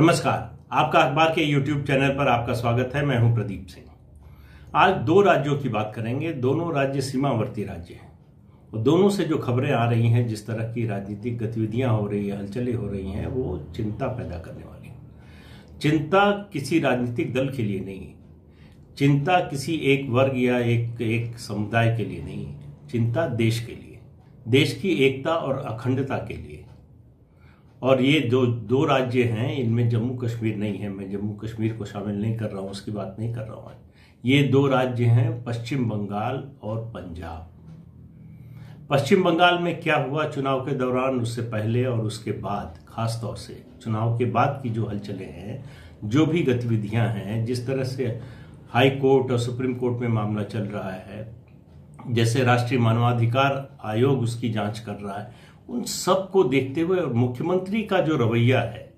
नमस्कार। आपका अखबार के YouTube चैनल पर आपका स्वागत है। मैं हूँ प्रदीप सिंह। आज दो राज्यों की बात करेंगे। दोनों राज्य सीमावर्ती राज्य हैं। और दोनों से जो खबरें आ रही हैं, जिस तरह की राजनीतिक गतिविधियाँ हो रही है, हलचलें हो रही हैं, वो चिंता पैदा करने वाली चिंता किसी राजनीतिक दल के लिए नहीं चिंता किसी एक वर्ग या एक एक समुदाय के लिए नहीं चिंता देश के लिए। देश की एकता और अखंडता के लिए। और ये जो दो राज्य हैं, इनमें जम्मू कश्मीर नहीं है। मैं जम्मू कश्मीर को शामिल नहीं कर रहा हूँ, उसकी बात नहीं कर रहा हूँ ये दो राज्य हैं, पश्चिम बंगाल और पंजाब। पश्चिम बंगाल में क्या हुआ चुनाव के दौरान, उससे पहले और उसके बाद खास तौर से चुनाव के बाद की जो हलचलें हैं, जो भी गतिविधियाँ हैं, जिस तरह से हाई कोर्ट और सुप्रीम कोर्ट में मामला चल रहा है, जैसे राष्ट्रीय मानवाधिकार आयोग उसकी जाँच कर रहा है उन सबको देखते हुए और मुख्यमंत्री का जो रवैया है,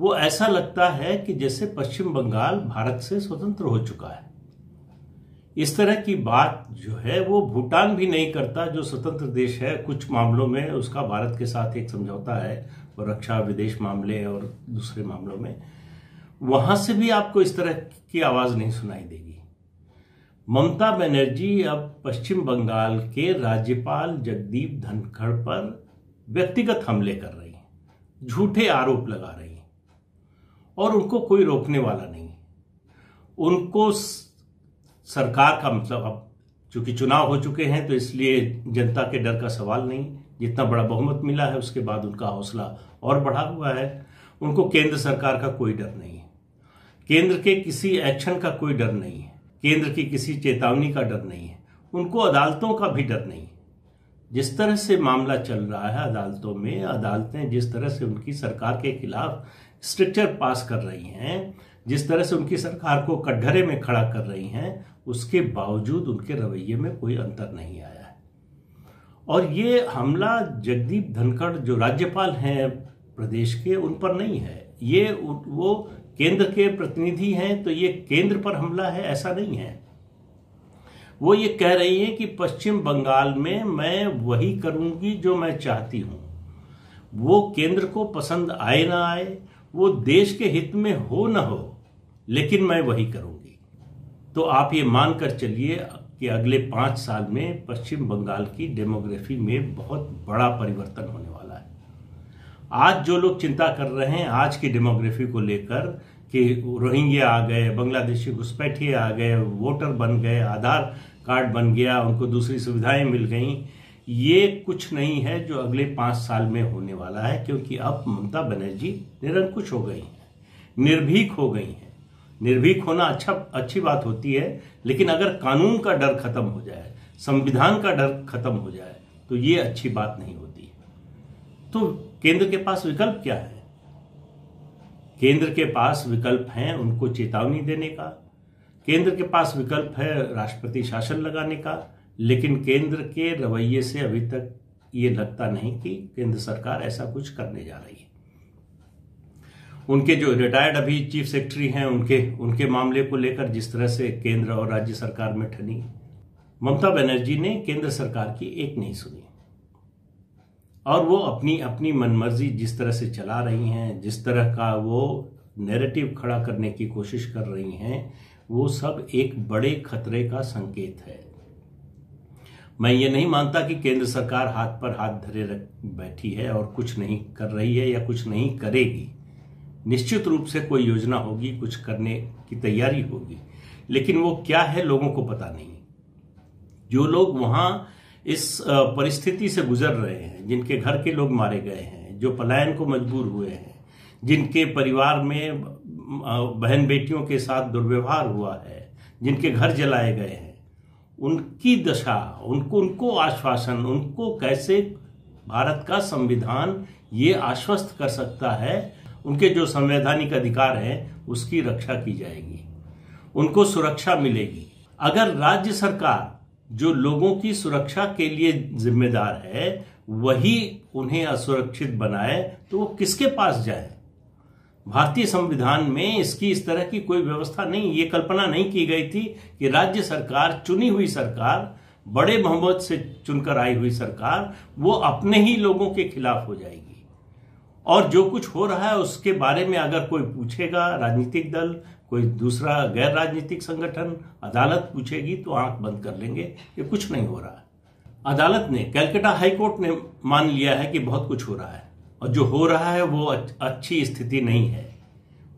वो ऐसा लगता है कि जैसे पश्चिम बंगाल भारत से स्वतंत्र हो चुका है। इस तरह की बात जो है, वो भूटान भी नहीं करता, जो स्वतंत्र देश है, कुछ मामलों में उसका भारत के साथ एक समझौता है और रक्षा विदेश मामले और दूसरे मामलों में। वहाँ से भी आपको इस तरह की आवाज़ नहीं सुनाई देगी। ममता बनर्जी अब पश्चिम बंगाल के राज्यपाल जगदीप धनखड़ पर व्यक्तिगत हमले कर रही हैं, झूठे आरोप लगा रही हैं, और उनको कोई रोकने वाला नहीं उनको सरकार का मतलब अब चूँकि चुनाव हो चुके हैं तो इसलिए जनता के डर का सवाल नहीं। जितना बड़ा बहुमत मिला है, उसके बाद उनका हौसला और बढ़ा हुआ है। उनको केंद्र सरकार का कोई डर नहीं है। केंद्र के किसी एक्शन का कोई डर नहीं है। केंद्र की किसी चेतावनी का डर नहीं है। उनको अदालतों का भी डर नहीं जिस तरह से मामला चल रहा है अदालतों में, अदालतें जिस तरह से उनकी सरकार के खिलाफ स्ट्रक्चर पास कर रही हैं, जिस तरह से उनकी सरकार को कटघरे में खड़ा कर रही हैं, उसके बावजूद उनके रवैये में कोई अंतर नहीं आया है। और ये हमला जगदीप धनखड़, जो राज्यपाल हैं प्रदेश के, उन पर नहीं है। ये वो केंद्र के प्रतिनिधि हैं तो ये केंद्र पर हमला है, ऐसा नहीं है। वो ये कह रही हैं कि पश्चिम बंगाल में मैं वही करूँगी जो मैं चाहती हूँ। वो केंद्र को पसंद आए ना आए, वो देश के हित में हो ना हो, लेकिन मैं वही करूँगी। तो आप ये मानकर चलिए कि अगले पाँच साल में पश्चिम बंगाल की डेमोग्राफी में बहुत बड़ा परिवर्तन होने वाला है। आज जो लोग चिंता कर रहे हैं, आज की डेमोग्राफी को लेकर कि रोहिंग्या आ गए, बांग्लादेशी घुसपैठिए आ गए, वोटर बन गए, आधार कार्ड बन गया, उनको दूसरी सुविधाएँ मिल गई। ये कुछ नहीं है जो अगले पाँच साल में होने वाला है, क्योंकि अब ममता बनर्जी निरंकुश हो गई हैं, निर्भीक हो गई हैं। निर्भीक होना अच्छा अच्छी बात होती है, लेकिन अगर कानून का डर खत्म हो जाए, संविधान का डर खत्म हो जाए तो ये अच्छी बात नहीं होती। तो केंद्र के पास विकल्प क्या है? केंद्र के पास विकल्प हैं उनको चेतावनी देने का केंद्र के पास विकल्प है राष्ट्रपति शासन लगाने का, लेकिन केंद्र के रवैये से अभी तक ये लगता नहीं कि केंद्र सरकार ऐसा कुछ करने जा रही है। उनके जो रिटायर्ड अभी चीफ सेक्रेटरी हैं, उनके उनके मामले को लेकर जिस तरह से केंद्र और राज्य सरकार में ठनी, ममता बनर्जी ने केंद्र सरकार की एक नहीं सुनी। और वो अपनी अपनी मनमर्जी जिस तरह से चला रही हैं, जिस तरह का वो नैरेटिव खड़ा करने की कोशिश कर रही हैं वो सब एक बड़े खतरे का संकेत है। मैं ये नहीं मानता कि केंद्र सरकार हाथ पर हाथ धरे रख बैठी है और कुछ नहीं कर रही है या कुछ नहीं करेगी। निश्चित रूप से कोई योजना होगी, कुछ करने की तैयारी होगी। लेकिन वो क्या है लोगों को पता नहीं। जो लोग वहाँ इस परिस्थिति से गुजर रहे हैं, जिनके घर के लोग मारे गए हैं, जो पलायन को मजबूर हुए हैं, जिनके परिवार में बहन बेटियों के साथ दुर्व्यवहार हुआ है, जिनके घर जलाए गए हैं, उनकी दशा, उनको उनको आश्वासन, उनको कैसे भारत का संविधान ये आश्वस्त कर सकता है, उनके जो संवैधानिक अधिकार हैं, उसकी रक्षा की जाएगी, उनको सुरक्षा मिलेगी। अगर राज्य सरकार जो लोगों की सुरक्षा के लिए जिम्मेदार है, वही उन्हें असुरक्षित बनाए तो वो किसके पास जाए? भारतीय संविधान में इसकी इस तरह की कोई व्यवस्था नहीं, ये कल्पना नहीं की गई थी कि राज्य सरकार, चुनी हुई सरकार, बड़े मोहम्मद से चुनकर आई हुई सरकार, वो अपने ही लोगों के खिलाफ हो जाएगी। और जो कुछ हो रहा है, उसके बारे में अगर कोई पूछेगा, राजनीतिक दल, कोई दूसरा गैर राजनीतिक संगठन, अदालत पूछेगी तो आँख बंद कर लेंगे, ये कुछ नहीं हो रहा। है अदालत ने, कैलकाटा हाईकोर्ट ने मान लिया है कि बहुत कुछ हो रहा है। और जो हो रहा है वो अच्छी स्थिति नहीं है।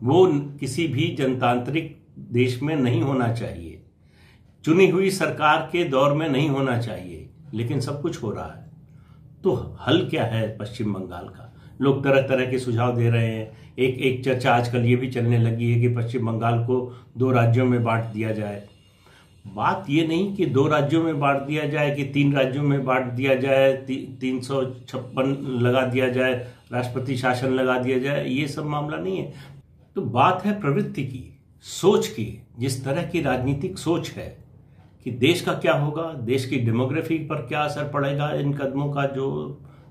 वो किसी भी जनतांत्रिक देश में नहीं होना चाहिए। चुनी हुई सरकार के दौर में नहीं होना चाहिए, लेकिन सब कुछ हो रहा है। तो हल क्या है पश्चिम बंगाल का? लोग तरह तरह के सुझाव दे रहे हैं। एक एक चर्चा आजकल ये भी चलने लगी है कि पश्चिम बंगाल को दो राज्यों में बांट दिया जाए। बात ये नहीं कि दो राज्यों में बांट दिया जाए कि तीन राज्यों में बांट दिया जाए ती, तीन सौ छप्पन लगा दिया जाए राष्ट्रपति शासन लगा दिया जाए ये सब मामला नहीं है। तो बात है प्रवृत्ति की सोच की जिस तरह की राजनीतिक सोच है कि देश का क्या होगा देश की डेमोग्राफी पर क्या असर पड़ेगा इन कदमों का जो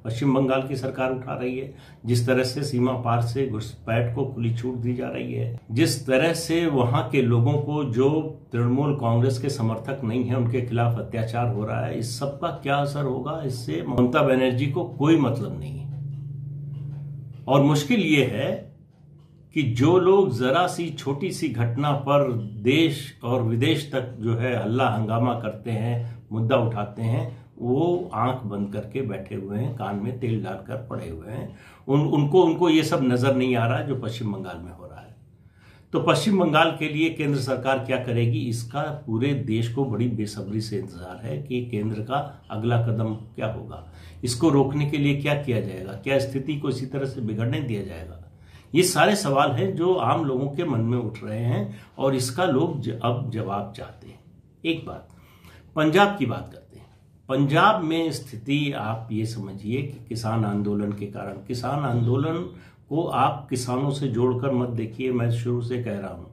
पश्चिम बंगाल की सरकार उठा रही है। जिस तरह से सीमा पार से घुसपैठ को खुली छूट दी जा रही है, जिस तरह से वहाँ के लोगों को जो तृणमूल कांग्रेस के समर्थक नहीं है, उनके खिलाफ अत्याचार हो रहा है, इस सब का क्या असर होगा? इससे ममता बनर्जी को कोई मतलब नहीं है। और मुश्किल ये है कि जो लोग जरा सी छोटी सी घटना पर देश और विदेश तक जो है हल्ला हंगामा करते हैं, मुद्दा उठाते हैं वो आँख बंद करके बैठे हुए हैं, कान में तेल डालकर पड़े हुए हैं। उन, उनको उनको ये सब नज़र नहीं आ रहा जो पश्चिम बंगाल में हो रहा है। तो पश्चिम बंगाल के लिए केंद्र सरकार क्या करेगी? इसका पूरे देश को बड़ी बेसब्री से इंतज़ार है कि केंद्र का अगला कदम क्या होगा। इसको रोकने के लिए क्या किया जाएगा? क्या स्थिति को इसी तरह से बिगड़ने दिया जाएगा? ये सारे सवाल हैं जो आम लोगों के मन में उठ रहे हैं और इसका लोग अब जवाब चाहते हैं। एक बात, पंजाब की बात करते हैं पंजाब में स्थिति आप ये समझिए कि किसान आंदोलन के कारण किसान आंदोलन को आप किसानों से जोड़कर मत देखिए मैं शुरू से कह रहा हूँ।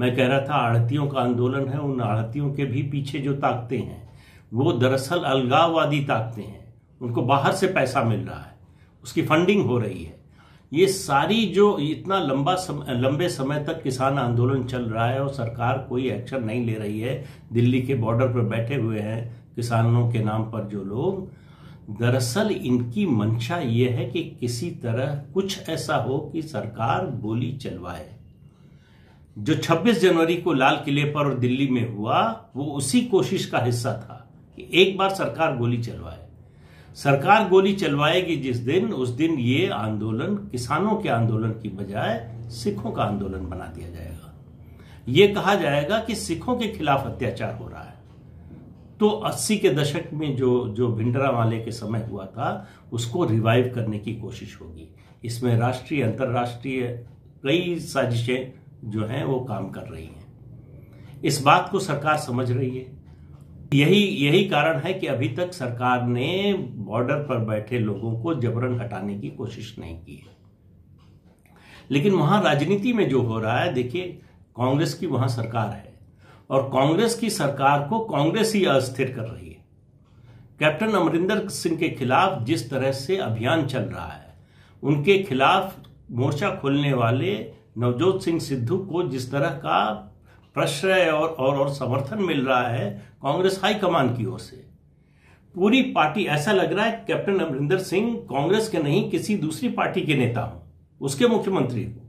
मैं कह रहा था आड़तियों का आंदोलन है उन आड़तियों के भी पीछे जो ताकते हैं वो दरअसल अलगाववादी ताकते हैं। उनको बाहर से पैसा मिल रहा है उसकी फंडिंग हो रही है। ये सारी जो इतना लंबा सम, लंबे समय तक किसान आंदोलन चल रहा है और सरकार कोई एक्शन नहीं ले रही है। दिल्ली के बॉर्डर पर बैठे हुए हैं किसानों के नाम पर जो लोग, दरअसल इनकी मंशा ये है कि किसी तरह कुछ ऐसा हो कि सरकार गोली चलवाए। जो 26 जनवरी को लाल किले पर और दिल्ली में हुआ, वो उसी कोशिश का हिस्सा था कि एक बार सरकार गोली चलवाए। सरकार गोली चलवाएगी जिस दिन, उस दिन ये आंदोलन, किसानों के आंदोलन की बजाय सिखों का आंदोलन बना दिया जाएगा। ये कहा जाएगा कि सिखों के खिलाफ अत्याचार हो रहा है। तो 80 के दशक में जो जो भिंडरा वाले के समय हुआ था, उसको रिवाइव करने की कोशिश होगी। इसमें राष्ट्रीय, अंतर्राष्ट्रीय कई साजिशें जो हैं, वो काम कर रही हैं। इस बात को सरकार समझ रही है। यही यही कारण है कि अभी तक सरकार ने बॉर्डर पर बैठे लोगों को जबरन हटाने की कोशिश नहीं की है। लेकिन वहाँ राजनीति में जो हो रहा है, देखिए, कांग्रेस की वहाँ सरकार है। और कांग्रेस की सरकार को कांग्रेस ही अस्थिर कर रही है। कैप्टन अमरिंदर सिंह के खिलाफ जिस तरह से अभियान चल रहा है उनके खिलाफ मोर्चा खोलने वाले नवजोत सिंह सिद्धू को जिस तरह का प्रश्रय और, और और समर्थन मिल रहा है कांग्रेस हाईकमान की ओर से। पूरी पार्टी ऐसा लग रहा है कैप्टन अमरिंदर सिंह कांग्रेस के नहीं किसी दूसरी पार्टी के नेता हो उसके मुख्यमंत्री हो।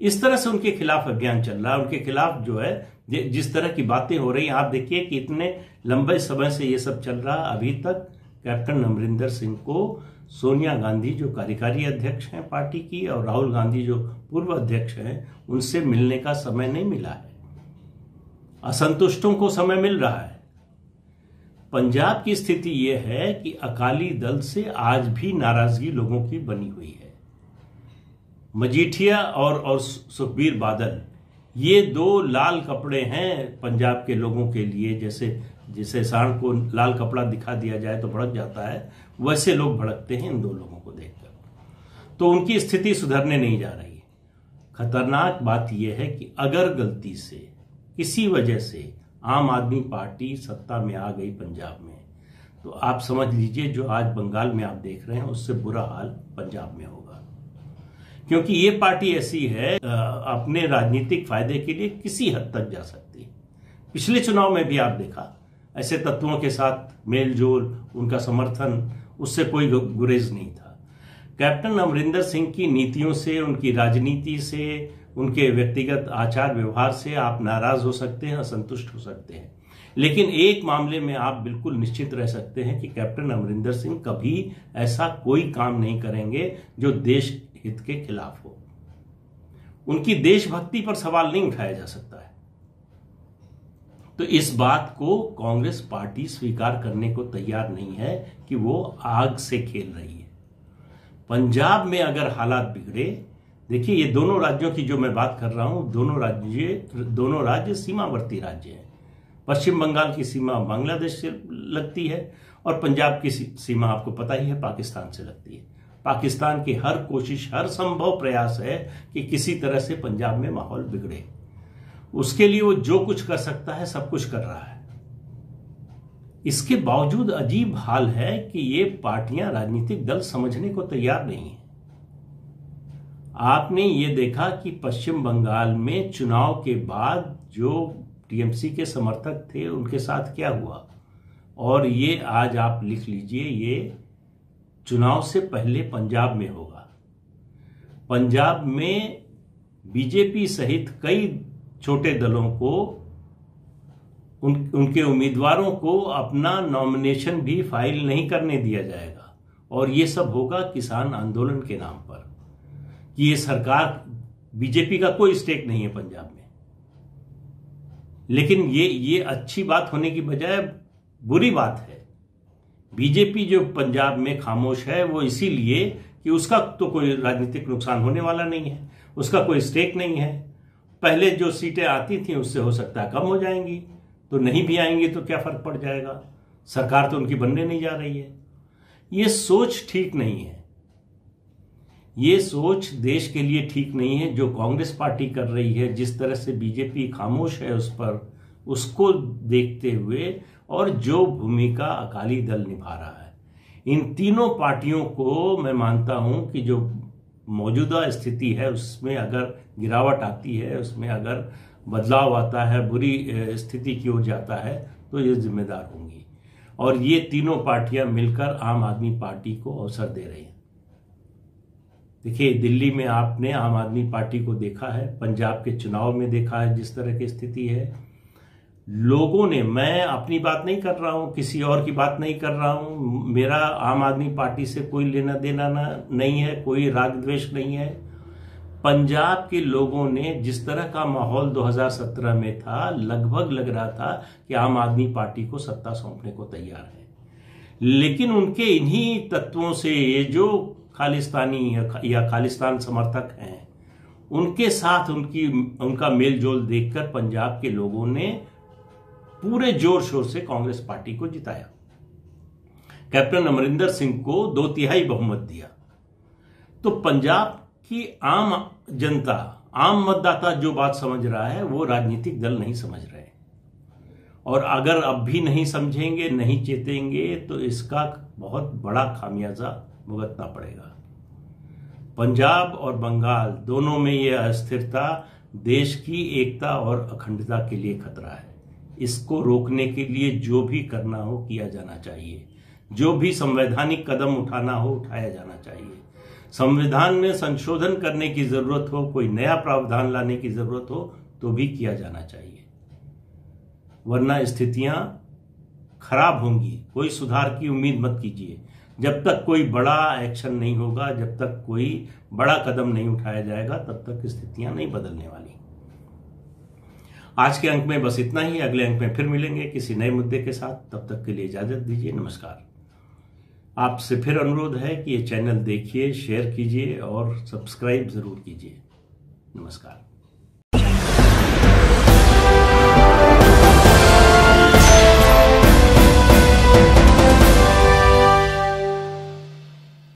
इस तरह से उनके खिलाफ अभियान चल रहा है, उनके खिलाफ जो है जिस तरह की बातें हो रही हैं, आप देखिए कि इतने लंबे समय से ये सब चल रहा, अभी तक कैप्टन अमरिंदर सिंह को सोनिया गांधी जो कार्यकारी अध्यक्ष हैं पार्टी की और राहुल गांधी जो पूर्व अध्यक्ष हैं, उनसे मिलने का समय नहीं मिला है। असंतुष्टों को समय मिल रहा है। पंजाब की स्थिति यह है कि अकाली दल से आज भी नाराज़गी लोगों की बनी हुई है। मजीठिया और और सुखबीर बादल, ये दो लाल कपड़े हैं पंजाब के लोगों के लिए। जैसे जैसे सांड को लाल कपड़ा दिखा दिया जाए तो भड़क जाता है, वैसे लोग भड़कते हैं इन दो लोगों को देखकर। तो उनकी स्थिति सुधरने नहीं जा रही। खतरनाक बात यह है कि अगर गलती से, किसी वजह से आम आदमी पार्टी सत्ता में आ गई पंजाब में तो आप समझ लीजिए जो आज बंगाल में आप देख रहे हैं, उससे बुरा हाल पंजाब में होगा क्योंकि ये पार्टी ऐसी है अपने राजनीतिक फ़ायदे के लिए किसी हद तक जा सकती है। पिछले चुनाव में भी आप देखा, ऐसे तत्वों के साथ मेल जोल उनका समर्थन, उससे कोई गुरेज नहीं था। कैप्टन अमरिंदर सिंह की नीतियों से, उनकी राजनीति से, उनके व्यक्तिगत आचार व्यवहार से आप नाराज़ हो सकते हैं, असंतुष्ट हो सकते हैं। लेकिन एक मामले में आप बिल्कुल निश्चित रह सकते हैं कि कैप्टन अमरिंदर सिंह कभी ऐसा कोई काम नहीं करेंगे जो देश हित के खिलाफ हो। उनकी देशभक्ति पर सवाल नहीं उठाया जा सकता है। तो इस बात को कांग्रेस पार्टी स्वीकार करने को तैयार नहीं है कि वो आग से खेल रही है। पंजाब में अगर हालात बिगड़े, देखिए ये दोनों राज्यों की जो मैं बात कर रहा हूँ, दोनों राज्य दोनों राज्य सीमावर्ती राज्य हैं। पश्चिम बंगाल की सीमा बांग्लादेश से लगती है और पंजाब की सीमा आपको पता ही है, पाकिस्तान से लगती है। पाकिस्तान की हर कोशिश, हर संभव प्रयास है कि किसी तरह से पंजाब में माहौल बिगड़े। उसके लिए वो जो कुछ कर सकता है, सब कुछ कर रहा है। इसके बावजूद अजीब हाल है कि ये पार्टियाँ राजनीतिक दल समझने को तैयार नहीं है। आपने ये देखा कि पश्चिम बंगाल में चुनाव के बाद जो टीएमसी के समर्थक थे, उनके साथ क्या हुआ? और ये आज आप लिख लीजिए, ये चुनाव से पहले पंजाब में होगा। पंजाब में बीजेपी सहित कई छोटे दलों को उन, उनके उम्मीदवारों को अपना नॉमिनेशन भी फ़ाइल नहीं करने दिया जाएगा। और ये सब होगा किसान आंदोलन के नाम पर। कि ये सरकार बीजेपी का कोई स्टेक नहीं है पंजाब में। लेकिन ये ये अच्छी बात होने की बजाय बुरी बात है। बीजेपी जो पंजाब में खामोश है, वो इसीलिए कि उसका तो कोई राजनीतिक नुकसान होने वाला नहीं है, उसका कोई स्टेक नहीं है। पहले जो सीटें आती थी, उससे हो सकता है कम हो जाएँगी तो नहीं भी आएँगी तो क्या फ़र्क पड़ जाएगा? सरकार तो उनकी बनने नहीं जा रही है। ये सोच ठीक नहीं है। ये सोच देश के लिए ठीक नहीं है, जो कांग्रेस पार्टी कर रही है, जिस तरह से बीजेपी खामोश है उस पर, उसको देखते हुए और जो भूमिका अकाली दल निभा रहा है। इन तीनों पार्टियों को मैं मानता हूँ कि जो मौजूदा स्थिति है, उसमें अगर गिरावट आती है, उसमें अगर बदलाव आता है, बुरी स्थिति की ओर जाता है तो ये जिम्मेदार होंगी। और ये तीनों पार्टियाँ मिलकर आम आदमी पार्टी को अवसर दे रही हैं। देखिए, दिल्ली में आपने आम आदमी पार्टी को देखा है, पंजाब के चुनाव में देखा है, जिस तरह की स्थिति है लोगों ने, मैं अपनी बात नहीं कर रहा हूँ, किसी और की बात नहीं कर रहा हूँ, मेरा आम आदमी पार्टी से कोई लेना देना ना, नहीं है, कोई राग द्वेष नहीं है। पंजाब के लोगों ने, जिस तरह का माहौल 2017 में था, लगभग लग रहा था कि आम आदमी पार्टी को सत्ता सौंपने को तैयार है। लेकिन उनके इन्हीं तत्वों से, ये जो खालिस्तानी या खालिस्तान समर्थक हैं, उनके साथ उनकी, उनका मेल जोल देखकर पंजाब के लोगों ने पूरे ज़ोर शोर से कांग्रेस पार्टी को जिताया। कैप्टन अमरिंदर सिंह को दो तिहाई बहुमत दिया। तो पंजाब की आम जनता, आम मतदाता जो बात समझ रहा है, वो राजनीतिक दल नहीं समझ रहे और अगर अब भी नहीं समझेंगे, नहीं चेतेंगे तो इसका बहुत बड़ा खामियाजा भुगतना पड़ेगा। पंजाब और बंगाल दोनों में यह अस्थिरता देश की एकता और अखंडता के लिए खतरा है। इसको रोकने के लिए जो भी करना हो किया जाना चाहिए। जो भी संवैधानिक कदम उठाना हो उठाया जाना चाहिए। संविधान में संशोधन करने की ज़रूरत हो, कोई नया प्रावधान लाने की ज़रूरत हो तो भी किया जाना चाहिए। वरना स्थितियाँ खराब होंगी। कोई सुधार की उम्मीद मत कीजिए। जब तक कोई बड़ा एक्शन नहीं होगा, जब तक कोई बड़ा कदम नहीं उठाया जाएगा, तब तक स्थितियाँ नहीं बदलने वाली। आज के अंक में बस इतना ही। अगले अंक में फिर मिलेंगे किसी नए मुद्दे के साथ। तब तक के लिए इजाज़त दीजिए। नमस्कार। आपसे फिर अनुरोध है कि ये चैनल देखिए, शेयर कीजिए और सब्सक्राइब ज़रूर कीजिए। नमस्कार।